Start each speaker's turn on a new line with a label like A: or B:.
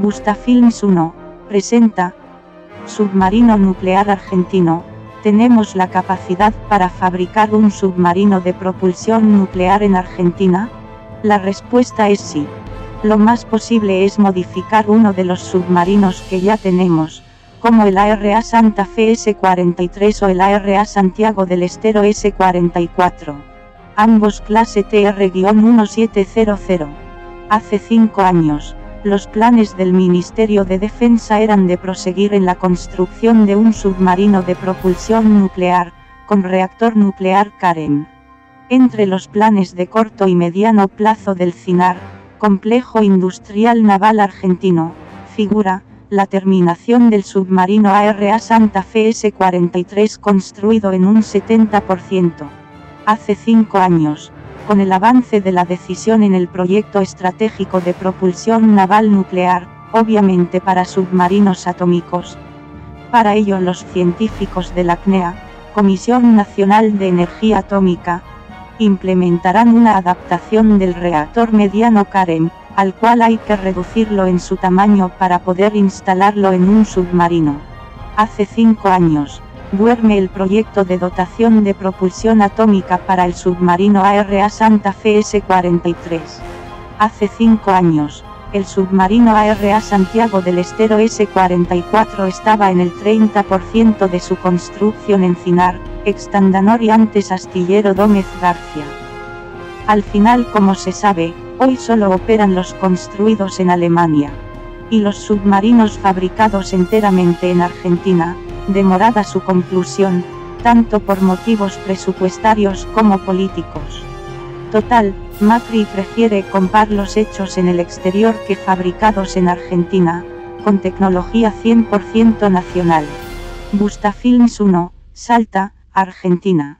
A: Bustafilms 1, presenta, Submarino Nuclear Argentino, ¿tenemos la capacidad para fabricar un submarino de propulsión nuclear en Argentina? La respuesta es sí. Lo más posible es modificar uno de los submarinos que ya tenemos, como el ARA Santa Fe S-43 o el ARA Santiago del Estero S-44. Ambos clase TR-1700. Hace cinco años, los planes del Ministerio de Defensa eran de proseguir en la construcción de un submarino de propulsión nuclear, con reactor nuclear CAREM. Entre los planes de corto y mediano plazo del CINAR, Complejo Industrial Naval Argentino, figura, la terminación del submarino ARA Santa Fe S-43 construido en un 70%. Hace cinco años, con el avance de la decisión en el proyecto estratégico de propulsión naval nuclear, obviamente para submarinos atómicos. Para ello los científicos de la CNEA, Comisión Nacional de Energía Atómica, implementarán una adaptación del reactor mediano CAREM, al cual hay que reducirlo en su tamaño para poder instalarlo en un submarino. Hace cinco años, duerme el proyecto de dotación de propulsión atómica para el submarino ARA Santa Fe S-43. Hace cinco años, el submarino ARA Santiago del Estero S-44 estaba en el 30% de su construcción en Cinar, Extandanor y antes Astillero Gómez García. Al final como se sabe, hoy solo operan los construidos en Alemania. Y los submarinos fabricados enteramente en Argentina, demorada su conclusión, tanto por motivos presupuestarios como políticos. Total, Macri prefiere comprar los hechos en el exterior que fabricados en Argentina, con tecnología 100% nacional. Bustafilms 1, Salta, Argentina.